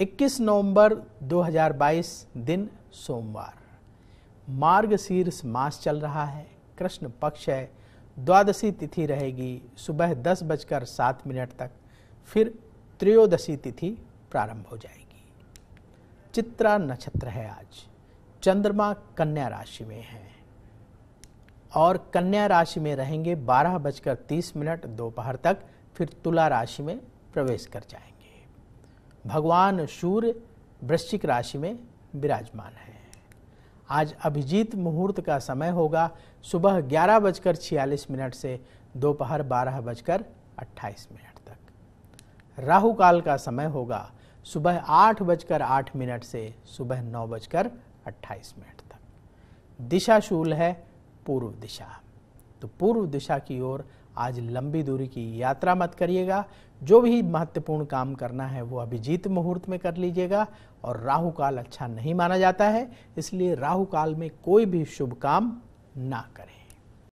21 नवंबर 2022 दिन सोमवार। मार्ग शीर्ष मास चल रहा है। कृष्ण पक्ष है। द्वादशी तिथि रहेगी। सुबह दस बजकर सात मिनट तक। फिर त्रयोदशी तिथि प्रारंभ हो जाएगी। चित्रा नक्षत्र है आज। चंद्रमा कन्या राशि में है। और कन्या राशि में रहेंगे बारह बजकर तीस मिनट दोपहर तक। फिर तुला राशि में प्रवेश कर जाएँगे। भगवान सूर्य वृश्चिक राशि में विराजमान है। आज अभिजीत मुहूर्त का समय होगा। सुबह ग्यारह बजकर छियालीस मिनट से दोपहर बारह बजकर अट्ठाईस मिनट तक। राहु काल का समय होगा। सुबह आठ बजकर आठ मिनट से सुबह नौ बजकर अट्ठाईस मिनट तक। दिशा शूल है पूर्व दिशा। तो पूर्व दिशा की ओर आज लंबी दूरी की यात्रा मत करिएगा। जो भी महत्वपूर्ण काम करना है, वो अभिजीत मुहूर्त में कर लीजिएगा और राहु काल अच्छा नहीं माना जाता है, इसलिए राहु काल में कोई भी शुभ काम ना करें।